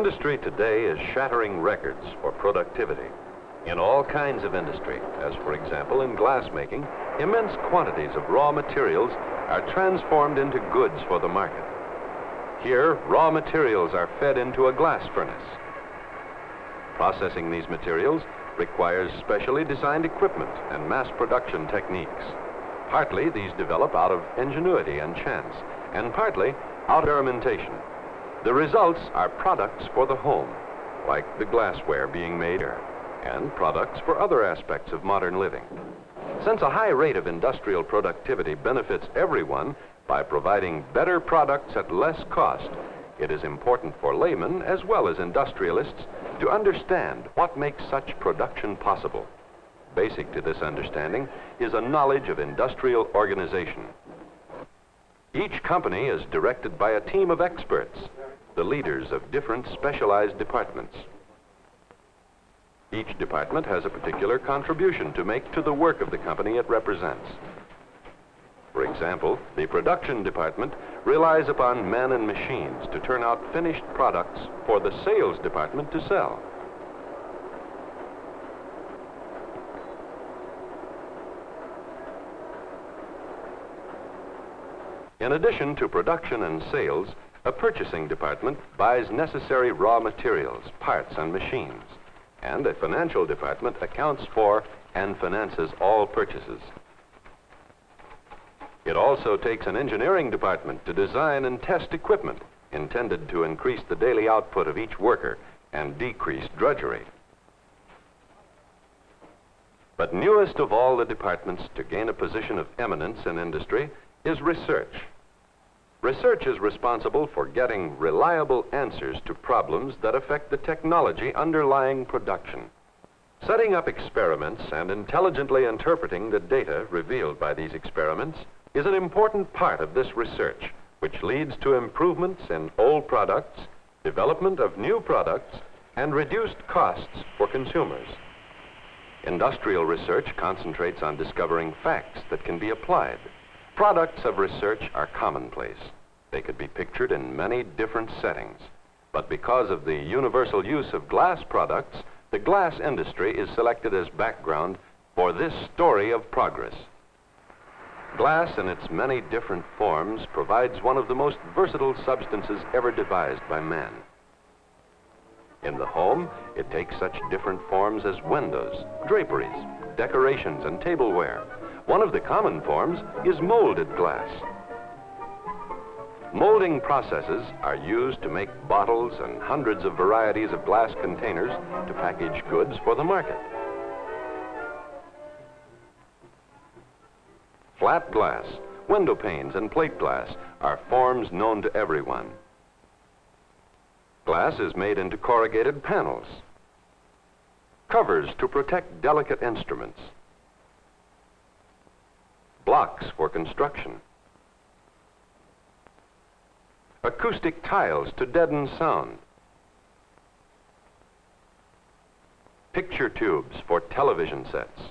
Industry today is shattering records for productivity. In all kinds of industry, as for example in glassmaking, immense quantities of raw materials are transformed into goods for the market. Here, raw materials are fed into a glass furnace. Processing these materials requires specially designed equipment and mass production techniques. Partly these develop out of ingenuity and chance, and partly out of experimentation. The results are products for the home, like the glassware being made here, and products for other aspects of modern living. Since a high rate of industrial productivity benefits everyone by providing better products at less cost, it is important for laymen as well as industrialists to understand what makes such production possible. Basic to this understanding is a knowledge of industrial organization. Each company is directed by a team of experts the leaders of different specialized departments. Each department has a particular contribution to make to the work of the company it represents. For example, the production department relies upon men and machines to turn out finished products for the sales department to sell. In addition to production and sales, a purchasing department buys necessary raw materials, parts, and machines. And a financial department accounts for and finances all purchases. It also takes an engineering department to design and test equipment intended to increase the daily output of each worker and decrease drudgery. But newest of all the departments to gain a position of eminence in industry is research. Research is responsible for getting reliable answers to problems that affect the technology underlying production. Setting up experiments and intelligently interpreting the data revealed by these experiments is an important part of this research, which leads to improvements in old products, development of new products, and reduced costs for consumers. Industrial research concentrates on discovering facts that can be applied. Products of research are commonplace. They could be pictured in many different settings. But because of the universal use of glass products, the glass industry is selected as background for this story of progress. Glass in its many different forms provides one of the most versatile substances ever devised by man. In the home, it takes such different forms as windows, draperies, decorations, and tableware. One of the common forms is molded glass. Molding processes are used to make bottles and hundreds of varieties of glass containers to package goods for the market. Flat glass, window panes, and plate glass are forms known to everyone. Glass is made into corrugated panels, covers to protect delicate instruments, blocks for construction, acoustic tiles to deaden sound, picture tubes for television sets.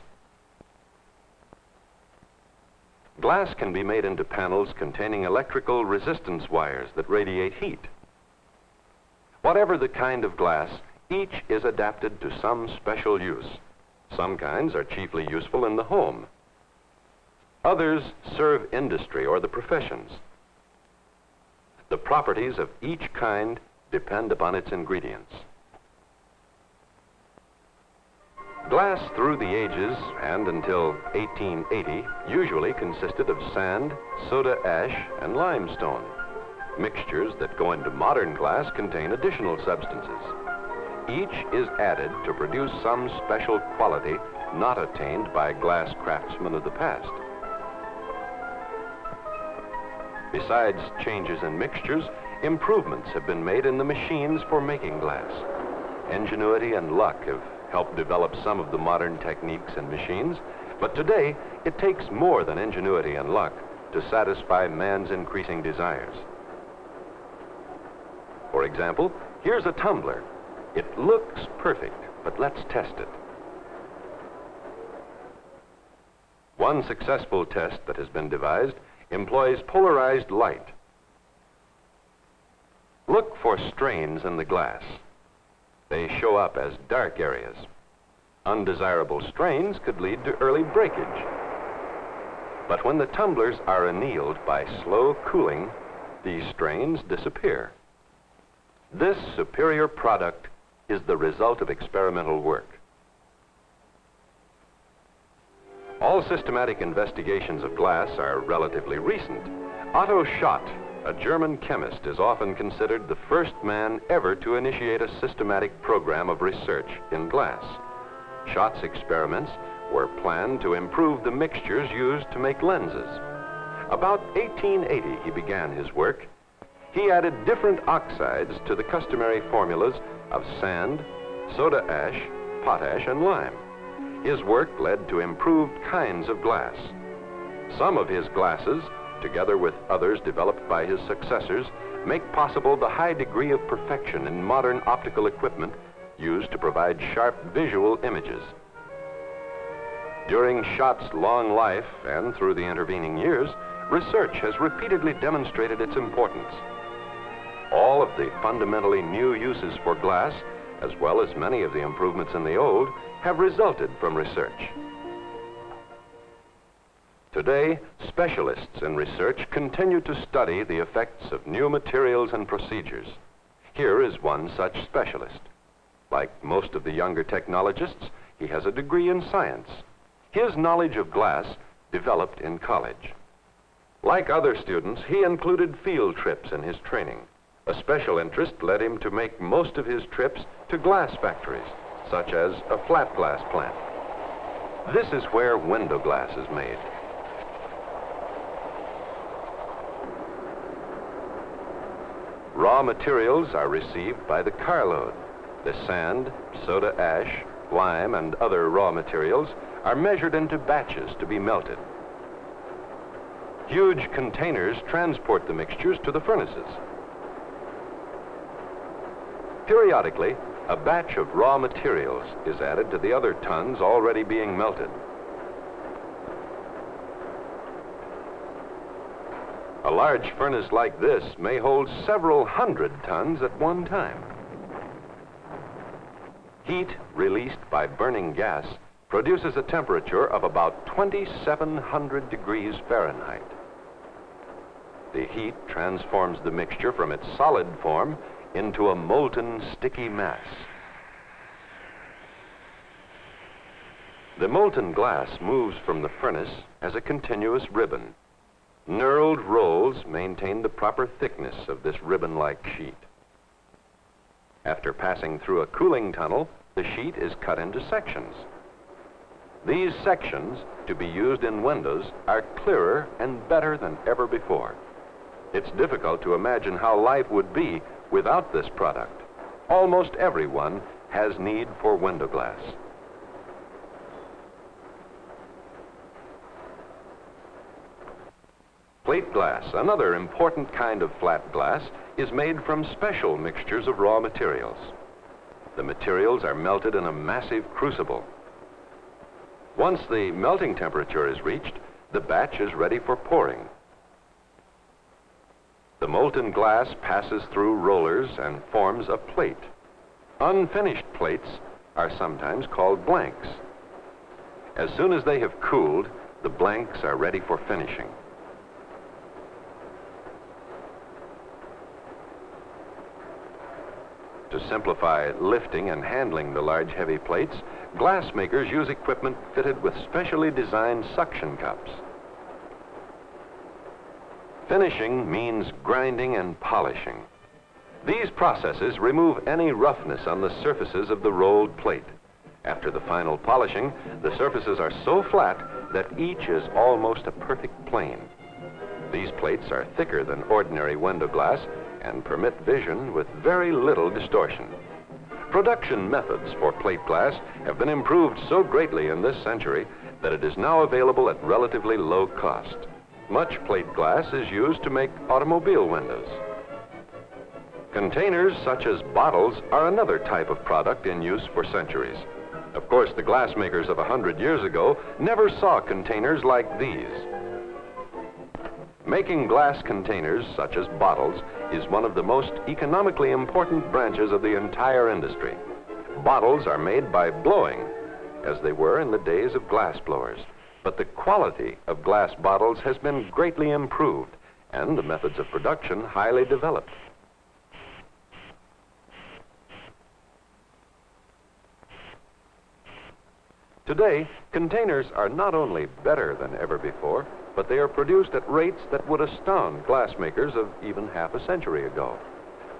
Glass can be made into panels containing electrical resistance wires that radiate heat. Whatever the kind of glass, each is adapted to some special use. Some kinds are chiefly useful in the home. Others serve industry or the professions. The properties of each kind depend upon its ingredients. Glass through the ages and until 1880 usually consisted of sand, soda ash, and limestone. Mixtures that go into modern glass contain additional substances. Each is added to produce some special quality not attained by glass craftsmen of the past. Besides changes in mixtures, improvements have been made in the machines for making glass. Ingenuity and luck have helped develop some of the modern techniques and machines, but today it takes more than ingenuity and luck to satisfy man's increasing desires. For example, here's a tumbler. It looks perfect, but let's test it. One successful test that has been devised employs polarized light. Look for strains in the glass. They show up as dark areas. Undesirable strains could lead to early breakage. But when the tumblers are annealed by slow cooling, these strains disappear. This superior product is the result of experimental work. All systematic investigations of glass are relatively recent. Otto Schott, a German chemist, is often considered the first man ever to initiate a systematic program of research in glass. Schott's experiments were planned to improve the mixtures used to make lenses. About 1880, he began his work. He added different oxides to the customary formulas of sand, soda ash, potash, and lime. His work led to improved kinds of glass. Some of his glasses, together with others developed by his successors, make possible the high degree of perfection in modern optical equipment used to provide sharp visual images. During Schott's long life and through the intervening years, research has repeatedly demonstrated its importance. All of the fundamentally new uses for glass, as well as many of the improvements in the old, have resulted from research. Today, specialists in research continue to study the effects of new materials and procedures. Here is one such specialist. Like most of the younger technologists, he has a degree in science. His knowledge of glass developed in college. Like other students, he included field trips in his training. A special interest led him to make most of his trips to glass factories, such as a flat glass plant. This is where window glass is made. Raw materials are received by the carload. The sand, soda ash, lime, and other raw materials are measured into batches to be melted. Huge containers transport the mixtures to the furnaces. Periodically, a batch of raw materials is added to the other tons already being melted. A large furnace like this may hold several hundred tons at one time. Heat released by burning gas produces a temperature of about 2700 degrees Fahrenheit. The heat transforms the mixture from its solid form into a molten sticky mass. The molten glass moves from the furnace as a continuous ribbon. Knurled rolls maintain the proper thickness of this ribbon-like sheet. After passing through a cooling tunnel, the sheet is cut into sections. These sections, to be used in windows, are clearer and better than ever before. It's difficult to imagine how life would be without this product. Almost everyone has need for window glass. Plate glass, another important kind of flat glass, is made from special mixtures of raw materials. The materials are melted in a massive crucible. Once the melting temperature is reached, the batch is ready for pouring. The molten glass passes through rollers and forms a plate. Unfinished plates are sometimes called blanks. As soon as they have cooled, the blanks are ready for finishing. To simplify lifting and handling the large heavy plates, glassmakers use equipment fitted with specially designed suction cups. Finishing means grinding and polishing. These processes remove any roughness on the surfaces of the rolled plate. After the final polishing, the surfaces are so flat that each is almost a perfect plane. These plates are thicker than ordinary window glass and permit vision with very little distortion. Production methods for plate glass have been improved so greatly in this century that it is now available at relatively low cost. Much plate glass is used to make automobile windows. Containers such as bottles are another type of product in use for centuries. Of course, the glassmakers of a hundred years ago never saw containers like these. Making glass containers, such as bottles, is one of the most economically important branches of the entire industry. Bottles are made by blowing, as they were in the days of glass blowers. But the quality of glass bottles has been greatly improved and the methods of production highly developed. Today, containers are not only better than ever before, but they are produced at rates that would astound glassmakers of even half a century ago.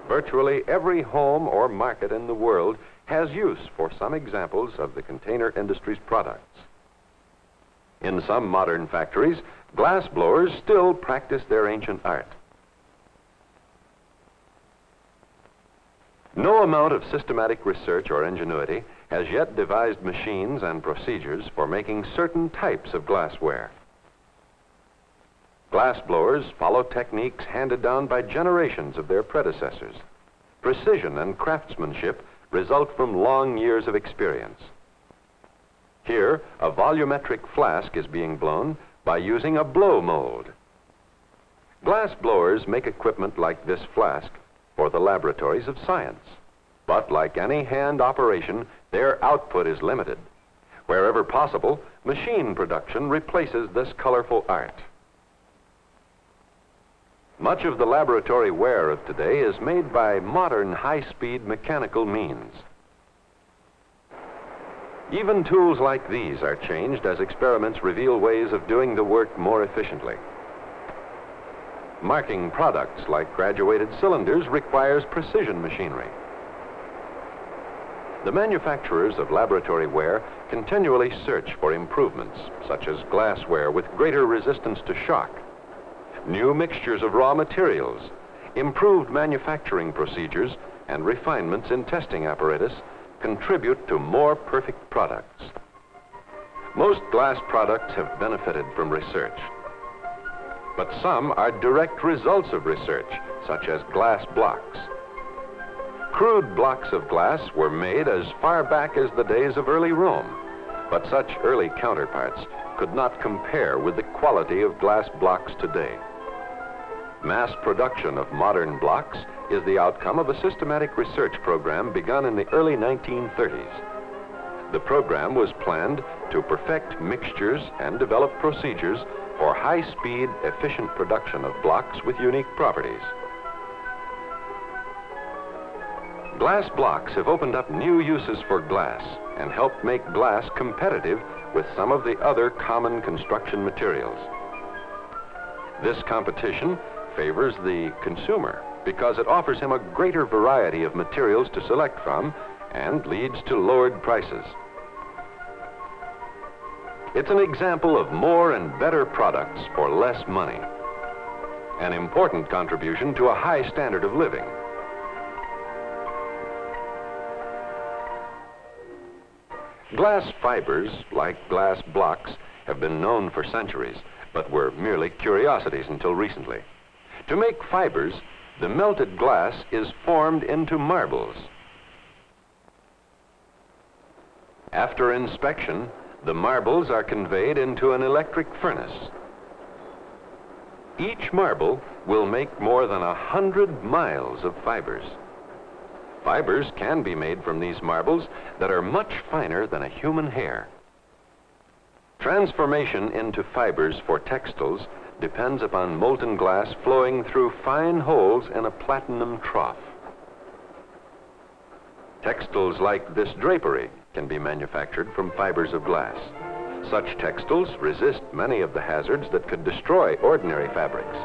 Virtually every home or market in the world has use for some examples of the container industry's products. In some modern factories, glass blowers still practice their ancient art. No amount of systematic research or ingenuity has yet devised machines and procedures for making certain types of glassware. Glass blowers follow techniques handed down by generations of their predecessors. Precision and craftsmanship result from long years of experience. Here, a volumetric flask is being blown by using a blow mold. Glass blowers make equipment like this flask for the laboratories of science. But like any hand operation, their output is limited. Wherever possible, machine production replaces this colorful art. Much of the laboratory ware of today is made by modern high-speed mechanical means. Even tools like these are changed as experiments reveal ways of doing the work more efficiently. Marking products like graduated cylinders requires precision machinery. The manufacturers of laboratory ware continually search for improvements, such as glassware with greater resistance to shock new mixtures of raw materials, improved manufacturing procedures, and refinements in testing apparatus contribute to more perfect products. Most glass products have benefited from research, but some are direct results of research, such as glass blocks. Crude blocks of glass were made as far back as the days of early Rome, but such early counterparts could not compare with the quality of glass blocks today. Mass production of modern blocks is the outcome of a systematic research program begun in the early 1930s. The program was planned to perfect mixtures and develop procedures for high-speed, efficient production of blocks with unique properties. Glass blocks have opened up new uses for glass and helped make glass competitive with some of the other common construction materials. This competition favors the consumer because it offers him a greater variety of materials to select from and leads to lowered prices. It's an example of more and better products for less money. An important contribution to a high standard of living. Glass fibers, like glass blocks, have been known for centuries, but were merely curiosities until recently. To make fibers, the melted glass is formed into marbles. After inspection, the marbles are conveyed into an electric furnace. Each marble will make more than a hundred miles of fibers. Fibers can be made from these marbles that are much finer than a human hair. Transformation into fibers for textiles depends upon molten glass flowing through fine holes in a platinum trough. Textiles like this drapery can be manufactured from fibers of glass. Such textiles resist many of the hazards that could destroy ordinary fabrics.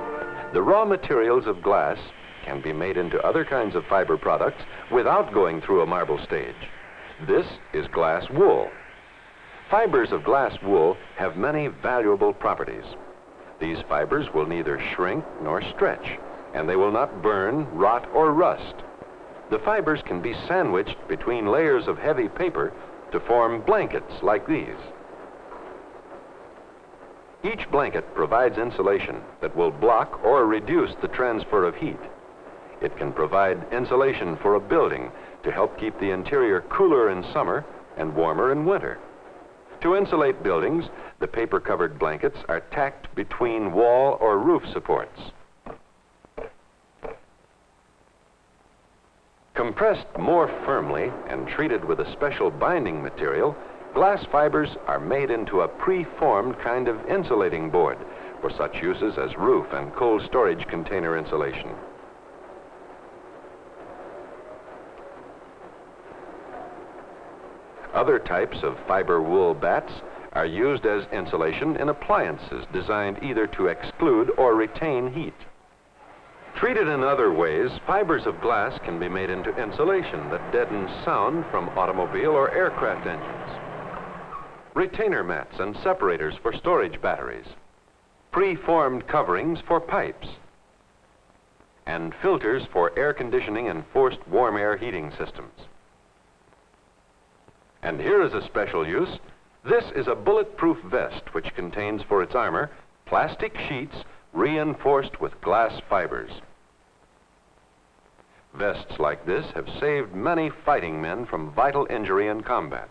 The raw materials of glass can be made into other kinds of fiber products without going through a marble stage. This is glass wool. Fibers of glass wool have many valuable properties. These fibers will neither shrink nor stretch, and they will not burn, rot, or rust. The fibers can be sandwiched between layers of heavy paper to form blankets like these. Each blanket provides insulation that will block or reduce the transfer of heat. It can provide insulation for a building to help keep the interior cooler in summer and warmer in winter. To insulate buildings, the paper-covered blankets are tacked between wall or roof supports. Compressed more firmly and treated with a special binding material, glass fibers are made into a pre-formed kind of insulating board for such uses as roof and cold storage container insulation. Other types of fiber wool bats are used as insulation in appliances designed either to exclude or retain heat. Treated in other ways, fibers of glass can be made into insulation that deadens sound from automobile or aircraft engines. Retainer mats and separators for storage batteries. Pre-formed coverings for pipes. And filters for air conditioning and forced warm air heating systems. And here is a special use. This is a bulletproof vest which contains for its armor plastic sheets reinforced with glass fibers. Vests like this have saved many fighting men from vital injury in combat.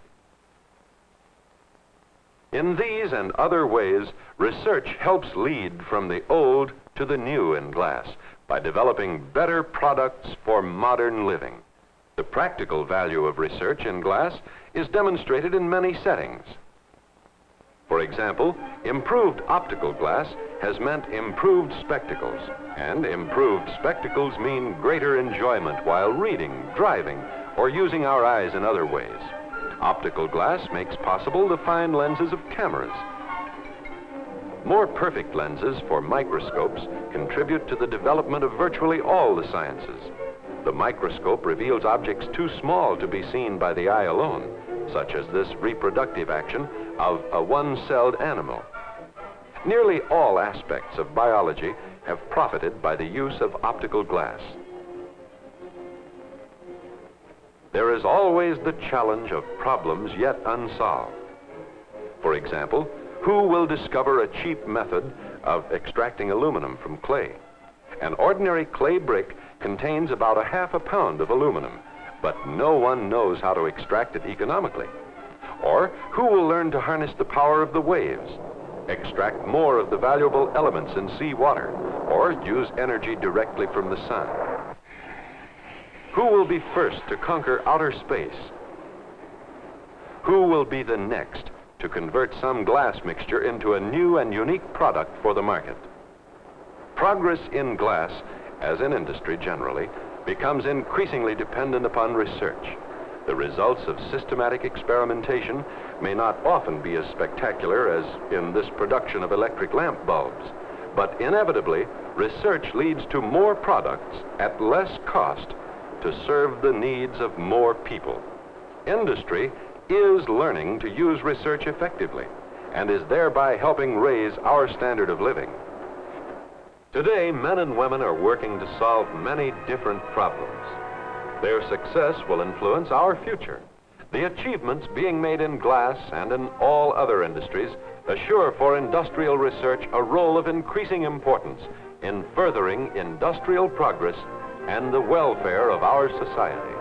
In these and other ways, research helps lead from the old to the new in glass by developing better products for modern living. The practical value of research in glass is demonstrated in many settings. For example, improved optical glass has meant improved spectacles, and improved spectacles mean greater enjoyment while reading, driving, or using our eyes in other ways. Optical glass makes possible the fine lenses of cameras. More perfect lenses for microscopes contribute to the development of virtually all the sciences. The microscope reveals objects too small to be seen by the eye alone, such as this reproductive action of a one-celled animal. Nearly all aspects of biology have profited by the use of optical glass. There is always the challenge of problems yet unsolved. For example, who will discover a cheap method of extracting aluminum from clay? An ordinary clay brick contains about a half a pound of aluminum, but no one knows how to extract it economically. Or who will learn to harness the power of the waves, extract more of the valuable elements in seawater, or use energy directly from the sun? Who will be first to conquer outer space? Who will be the next to convert some glass mixture into a new and unique product for the market? Progress in glass as in industry generally, becomes increasingly dependent upon research. The results of systematic experimentation may not often be as spectacular as in this production of electric lamp bulbs, but inevitably, research leads to more products at less cost to serve the needs of more people. Industry is learning to use research effectively and is thereby helping raise our standard of living. Today, men and women are working to solve many different problems. Their success will influence our future. The achievements being made in glass and in all other industries assure for industrial research a role of increasing importance in furthering industrial progress and the welfare of our society.